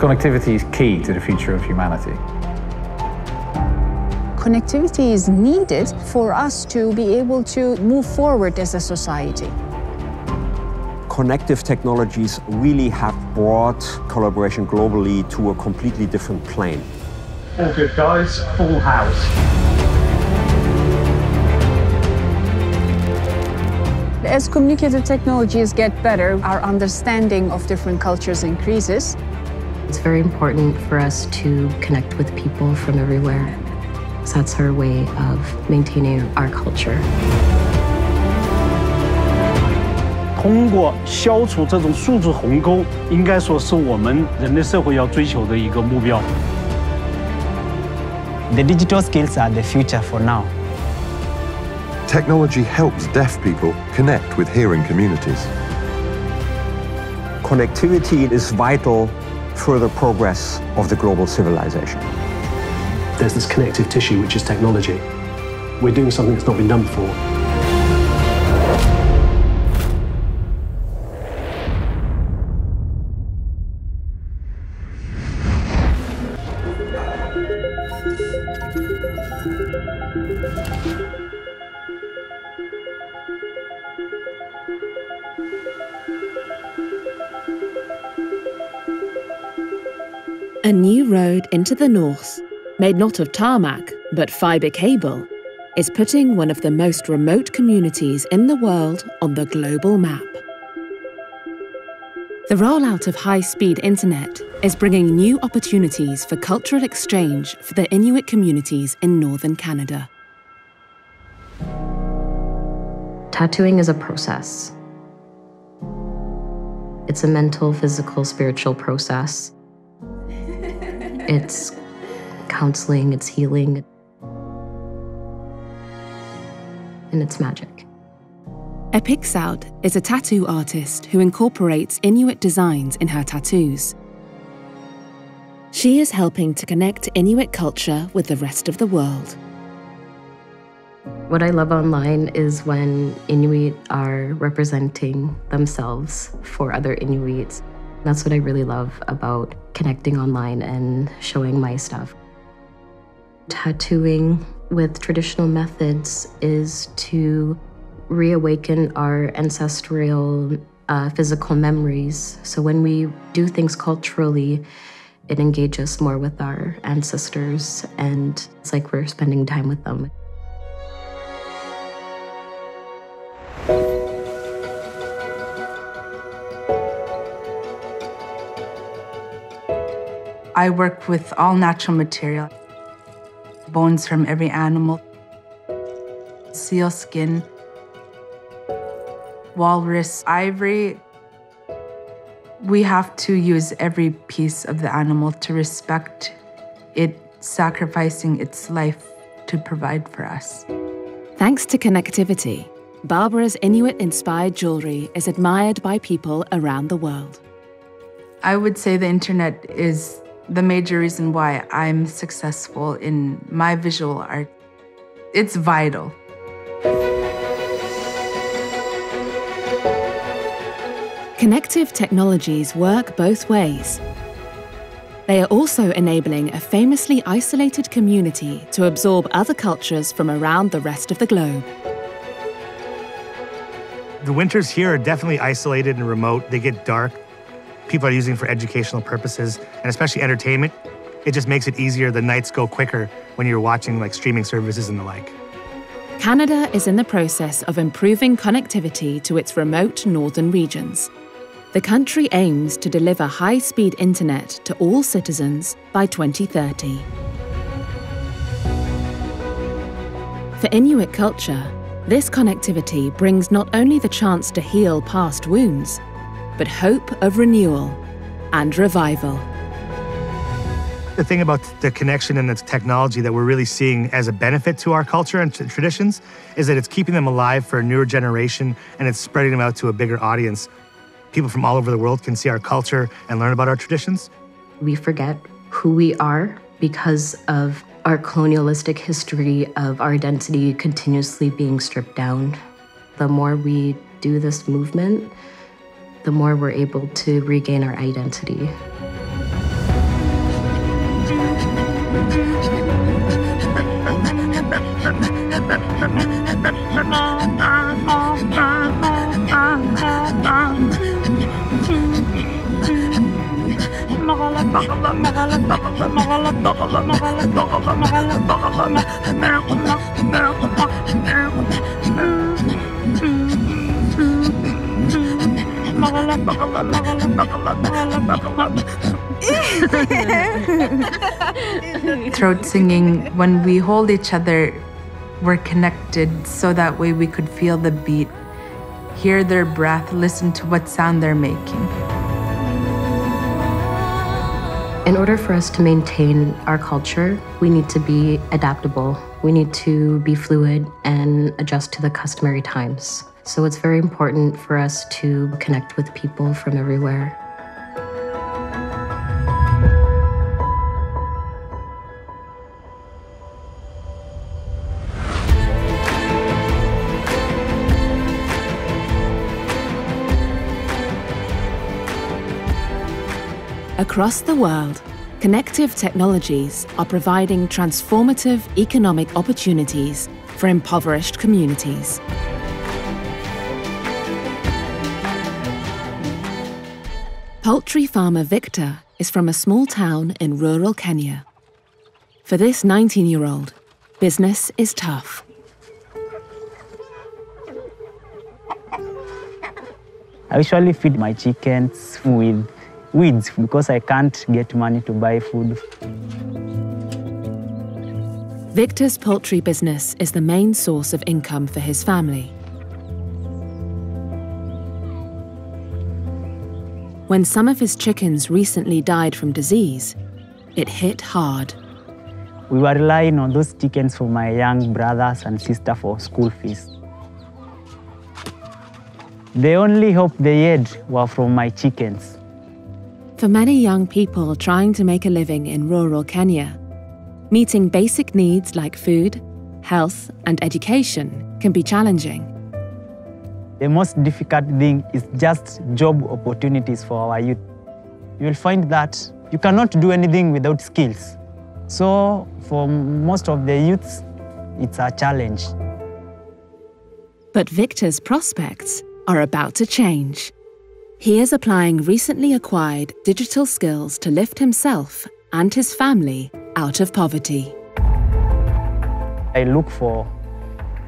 Connectivity is key to the future of humanity. Connectivity is needed for us to be able to move forward as a society. Connective technologies really have brought collaboration globally to a completely different plane. All good, guys. Full house. As communicative technologies get better, our understanding of different cultures increases. It's very important for us to connect with people from everywhere. So that's our way of maintaining our culture. 通过消除这种数字鸿沟，应该说是我们人类社会要追求的一个目标。The digital skills are the future for now. Technology helps deaf people connect with hearing communities. Connectivity is vital further progress of the global civilization. There's this connective tissue, which is technology. We're doing something that's not been done before. A new road into the north, made not of tarmac, but fibre cable, is putting one of the most remote communities in the world on the global map. The rollout of high speed internet is bringing new opportunities for cultural exchange for the Inuit communities in northern Canada. Tattooing is a process. It's a mental, physical, spiritual process. It's counseling, it's healing, and it's magic. Ippiksaut is a tattoo artist who incorporates Inuit designs in her tattoos. She is helping to connect Inuit culture with the rest of the world. What I love online is when Inuit are representing themselves for other Inuits. That's what I really love about connecting online and showing my stuff. Tattooing with traditional methods is to reawaken our ancestral uh, physical memories. So when we do things culturally, it engages more with our ancestors, and it's like we're spending time with them. I work with all natural material bones from every animal, seal skin, walrus ivory. We have to use every piece of the animal to respect it, sacrificing its life to provide for us. Thanks to connectivity, Barbara's Inuit inspired jewellery is admired by people around the world. I would say the internet is the major reason why I'm successful in my visual art. It's vital. Connective technologies work both ways. They are also enabling a famously isolated community to absorb other cultures from around the rest of the globe. The winters here are definitely isolated and remote. They get dark. People are using for educational purposes and especially entertainment. It just makes it easier. The nights go quicker when you're watching like streaming services and the like. Canada is in the process of improving connectivity to its remote northern regions. The country aims to deliver high speed internet to all citizens by 2030. For Inuit culture, this connectivity brings not only the chance to heal past wounds, but hope of renewal and revival. The thing about the connection and the technology that we're really seeing as a benefit to our culture and traditions is that it's keeping them alive for a newer generation and it's spreading them out to a bigger audience people from all over the world can see our culture and learn about our traditions. We forget who we are because of our colonialistic history of our identity continuously being stripped down. The more we do this movement, the more we're able to regain our identity. Throat singing, when we hold each other, we're connected so that way we could feel the beat, hear their breath, listen to what sound they're making. In order for us to maintain our culture, we need to be adaptable. We need to be fluid and adjust to the customary times. So it's very important for us to connect with people from everywhere. Across the world, connective technologies are providing transformative economic opportunities for impoverished communities. Poultry farmer Victor is from a small town in rural Kenya. For this 19 year old, business is tough. I usually feed my chickens with weeds because I can't get money to buy food. Victor's poultry business is the main source of income for his family. When some of his chickens recently died from disease, it hit hard. We were relying on those chickens for my young brothers and sister for school fees. The only hope they had were from my chickens. For many young people trying to make a living in rural Kenya, meeting basic needs like food, health, and education can be challenging. The most difficult thing is just job opportunities for our youth. You will find that you cannot do anything without skills. So, for most of the youths, it's a challenge. But Victor's prospects are about to change. He is applying recently acquired digital skills to lift himself and his family out of poverty. I look for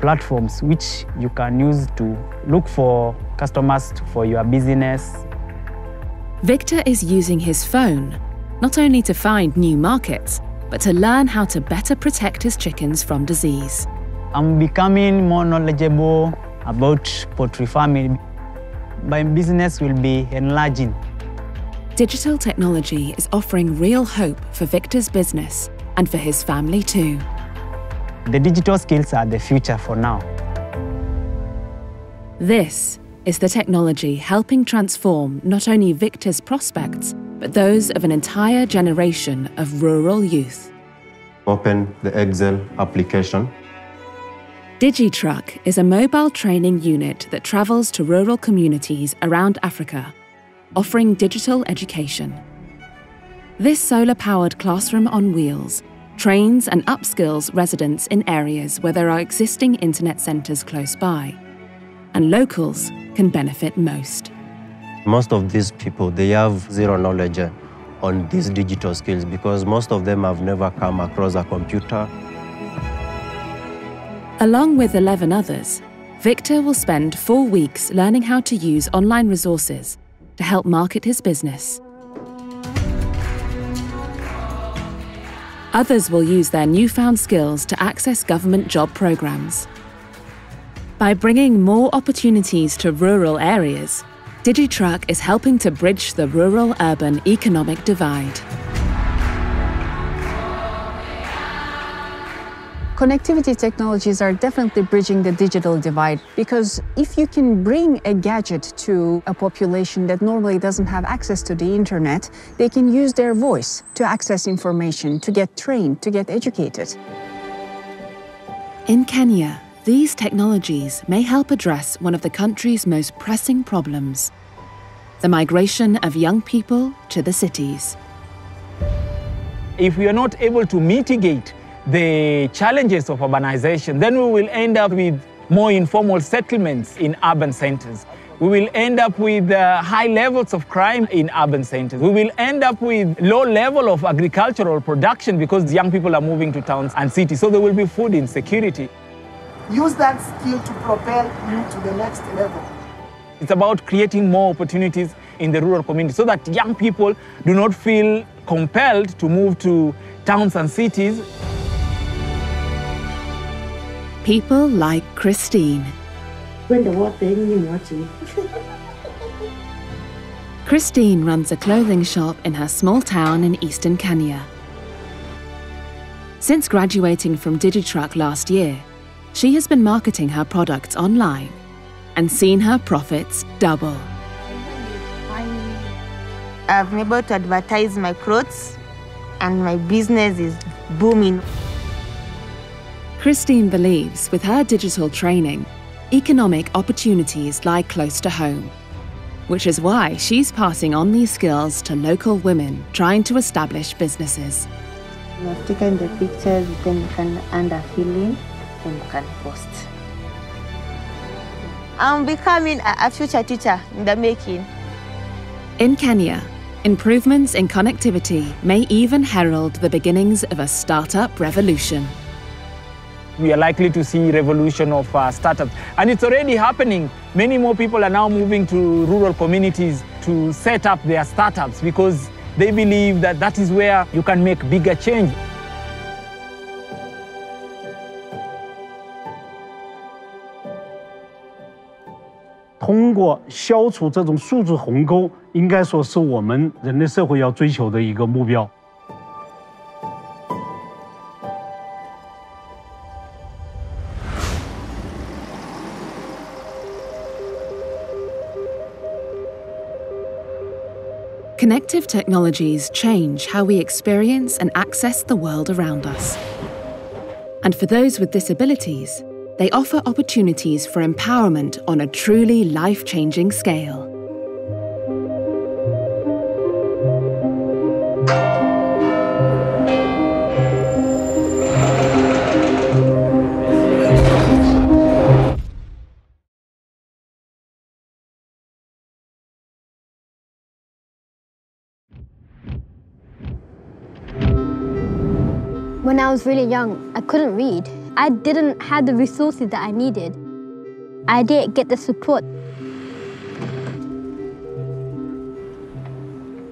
platforms which you can use to look for customers for your business. Victor is using his phone not only to find new markets, but to learn how to better protect his chickens from disease. I'm becoming more knowledgeable about poultry farming. My business will be enlarging. Digital technology is offering real hope for Victor's business and for his family too. The digital skills are the future for now. This is the technology helping transform not only Victor's prospects, but those of an entire generation of rural youth. Open the Excel application. DigiTruck is a mobile training unit that travels to rural communities around Africa, offering digital education. This solar powered classroom on wheels trains and upskills residents in areas where there are existing internet centres close by. And locals can benefit most. Most of these people, they have zero knowledge on these digital skills because most of them have never come across a computer. Along with 11 others, Victor will spend four weeks learning how to use online resources to help market his business. Others will use their newfound skills to access government job programs. By bringing more opportunities to rural areas, DigiTruck is helping to bridge the rural urban economic divide. Connectivity technologies are definitely bridging the digital divide because if you can bring a gadget to a population that normally doesn't have access to the internet, they can use their voice to access information, to get trained, to get educated. In Kenya, these technologies may help address one of the country's most pressing problems the migration of young people to the cities. If we are not able to mitigate the challenges of urbanization, then we will end up with more informal settlements in urban centers. We will end up with uh, high levels of crime in urban centers. We will end up with low level of agricultural production because young people are moving to towns and cities. So there will be food insecurity. Use that skill to propel you to the next level. It's about creating more opportunities in the rural community so that young people do not feel compelled to move to towns and cities. People like Christine. When the water in watching. Christine runs a clothing shop in her small town in eastern Kenya. Since graduating from DigiTruck last year, she has been marketing her products online and seen her profits double. I've been able to advertise my clothes and my business is booming. Christine believes with her digital training, economic opportunities lie close to home, which is why she's passing on these skills to local women trying to establish businesses. You have taken the pictures, then you can under fill in, then you can post. I'm becoming a future teacher in the making. In Kenya, improvements in connectivity may even herald the beginnings of a startup revolution we are likely to see revolution of uh, startups. And it's already happening. Many more people are now moving to rural communities to set up their startups because they believe that that is where you can make bigger change. Connective technologies change how we experience and access the world around us. And for those with disabilities, they offer opportunities for empowerment on a truly life changing scale. When I was really young, I couldn't read. I didn't have the resources that I needed. I didn't get the support.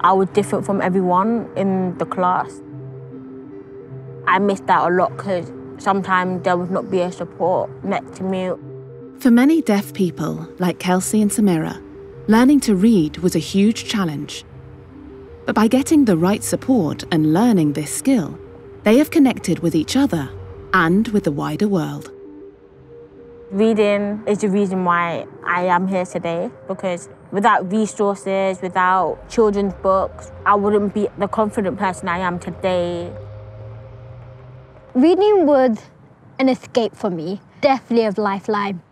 I was different from everyone in the class. I missed out a lot because sometimes there would not be a support next to me. For many deaf people, like Kelsey and Samira, learning to read was a huge challenge. But by getting the right support and learning this skill, they have connected with each other and with the wider world. Reading is the reason why I am here today because without resources, without children's books, I wouldn't be the confident person I am today. Reading was an escape for me, definitely a lifeline.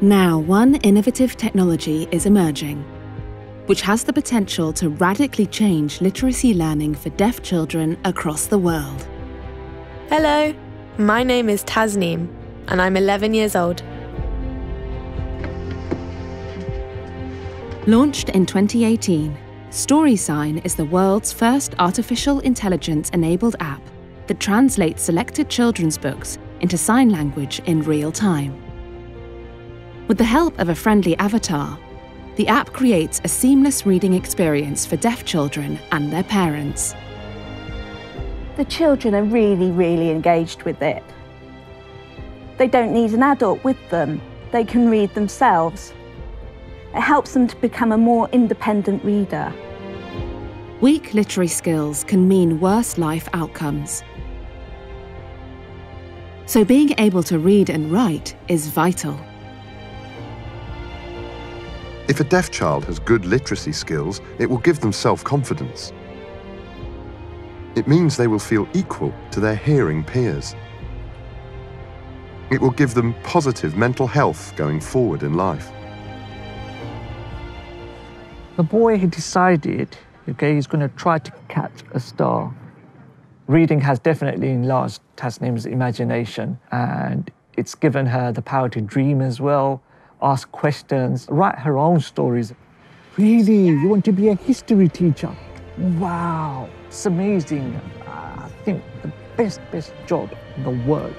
Now, one innovative technology is emerging which has the potential to radically change literacy learning for deaf children across the world. Hello, my name is Tasneem, and I'm 11 years old. Launched in 2018, StorySign is the world's first artificial intelligence enabled app that translates selected children's books into sign language in real time. With the help of a friendly avatar, the app creates a seamless reading experience for deaf children and their parents. The children are really, really engaged with it. They don't need an adult with them. They can read themselves. It helps them to become a more independent reader. Weak literary skills can mean worse life outcomes. So being able to read and write is vital. If a deaf child has good literacy skills, it will give them self-confidence. It means they will feel equal to their hearing peers. It will give them positive mental health going forward in life. The boy had decided Okay, he's going to try to catch a star. Reading has definitely enlarged Tasneem's imagination and it's given her the power to dream as well, ask questions, write her own stories. Really? You want to be a history teacher? Wow, it's amazing. I think the best, best job in the world.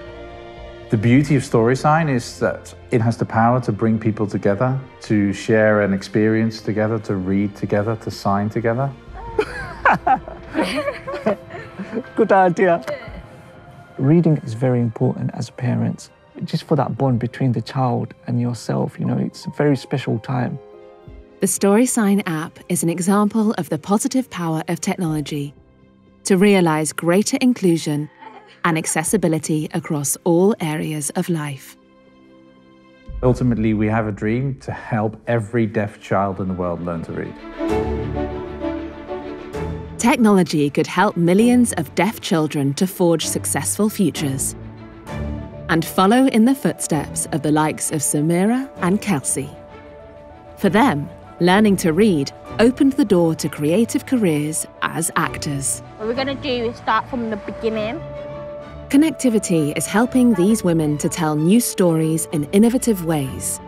The beauty of StorySign is that it has the power to bring people together, to share an experience together, to read together, to sign together. Good idea. Reading is very important as parents, just for that bond between the child and yourself. You know, it's a very special time. The StorySign app is an example of the positive power of technology to realize greater inclusion and accessibility across all areas of life. Ultimately, we have a dream to help every deaf child in the world learn to read. Technology could help millions of deaf children to forge successful futures and follow in the footsteps of the likes of Samira and Kelsey. For them, learning to read opened the door to creative careers as actors. What we're going to do is start from the beginning. Connectivity is helping these women to tell new stories in innovative ways.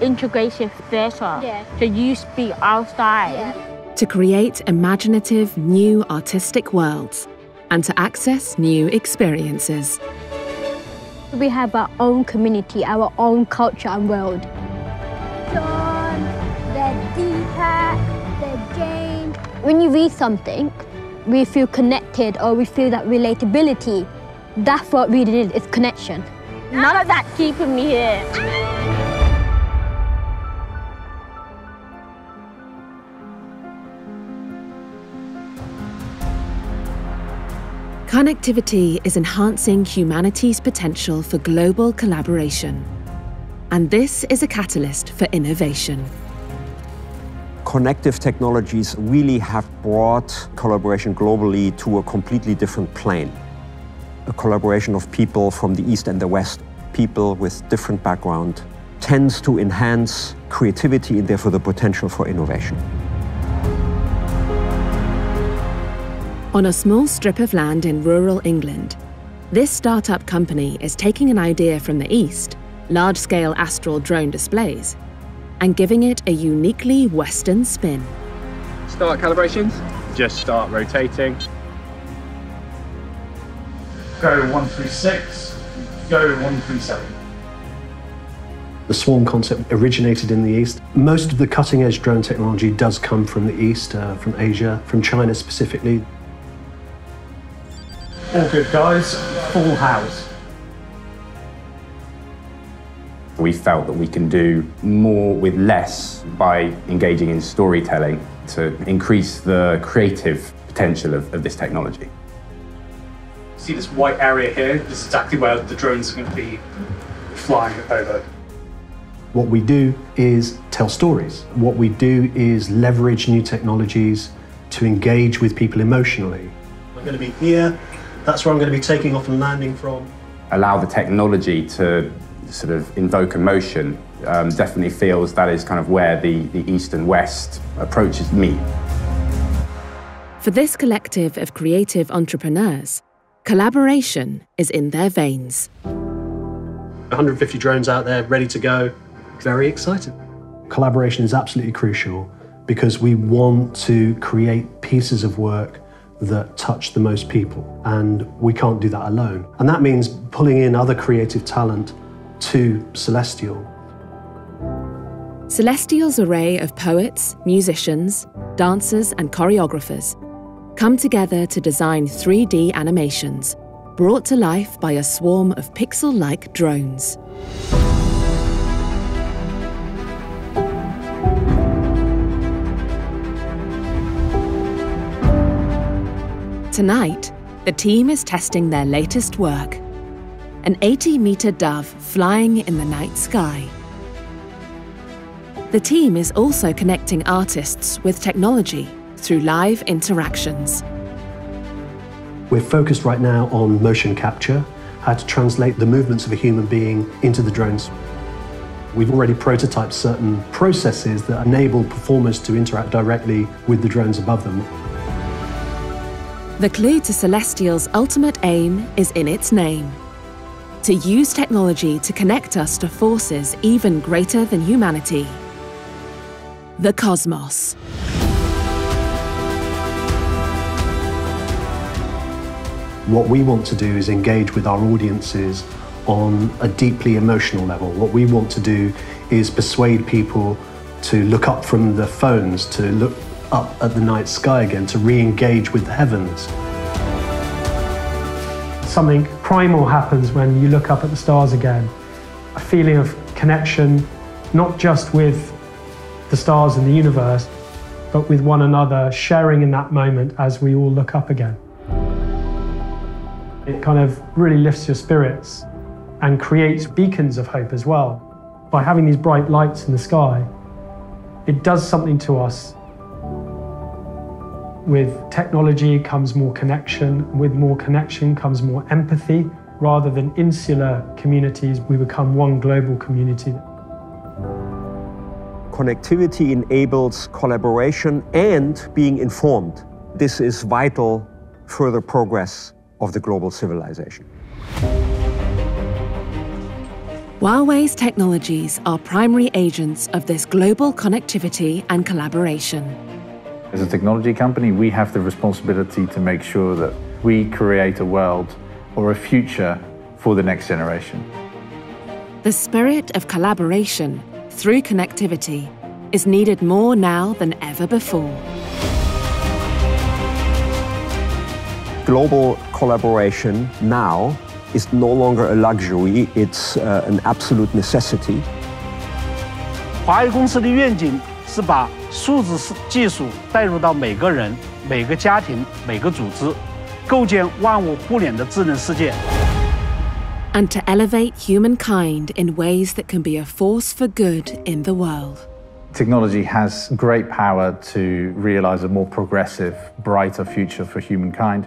Integration theatre. Yeah. So you speak outside. Yeah. To create imaginative, new artistic worlds and to access new experiences. We have our own community, our own culture and world. John, the Deepak, the Jane. When you read something, we feel connected or we feel that relatability. That's what reading is, is connection. None of that keeping me here. Connectivity is enhancing humanity's potential for global collaboration. And this is a catalyst for innovation. Connective technologies really have brought collaboration globally to a completely different plane. A collaboration of people from the East and the West, people with different background, tends to enhance creativity and therefore the potential for innovation. On a small strip of land in rural England, this startup company is taking an idea from the East, large scale astral drone displays, and giving it a uniquely Western spin. Start calibrations. Just start rotating. Go 136, go 137. The swarm concept originated in the East. Most of the cutting edge drone technology does come from the East, uh, from Asia, from China specifically. All good, guys. Full house. We felt that we can do more with less by engaging in storytelling to increase the creative potential of, of this technology. See this white area here? This is exactly where the drones are going to be flying over. What we do is tell stories. What we do is leverage new technologies to engage with people emotionally. I'm going to be here that's where I'm going to be taking off and landing from. Allow the technology to sort of invoke emotion um, definitely feels that is kind of where the, the East and West approaches meet. For this collective of creative entrepreneurs, collaboration is in their veins. 150 drones out there ready to go. Very excited. Collaboration is absolutely crucial because we want to create pieces of work that touch the most people. And we can't do that alone. And that means pulling in other creative talent to Celestial. Celestial's array of poets, musicians, dancers, and choreographers come together to design 3D animations brought to life by a swarm of pixel like drones. Tonight, the team is testing their latest work an 80 metre dove flying in the night sky. The team is also connecting artists with technology through live interactions. We're focused right now on motion capture, how to translate the movements of a human being into the drones. We've already prototyped certain processes that enable performers to interact directly with the drones above them. The clue to Celestial's ultimate aim is in its name to use technology to connect us to forces even greater than humanity the cosmos. What we want to do is engage with our audiences on a deeply emotional level. What we want to do is persuade people to look up from the phones, to look up at the night sky again, to re engage with the heavens. Something primal happens when you look up at the stars again. A feeling of connection, not just with the stars and the universe, but with one another, sharing in that moment as we all look up again. It kind of really lifts your spirits and creates beacons of hope as well. By having these bright lights in the sky, it does something to us. With technology comes more connection. With more connection comes more empathy. Rather than insular communities, we become one global community. Connectivity enables collaboration and being informed. This is vital further progress of the global civilization. Huawei's technologies are primary agents of this global connectivity and collaboration. As a technology company, we have the responsibility to make sure that we create a world or a future for the next generation. The spirit of collaboration through connectivity is needed more now than ever before. Global collaboration now is no longer a luxury, it's uh, an absolute necessity. 华为公司的愿景 是把数字技术带入到每个人、每个家庭、每个组织，构建万物互联的智能世界。And to elevate humankind in ways that can be a force for good in the world. Technology has great power to realize a more progressive, brighter future for humankind.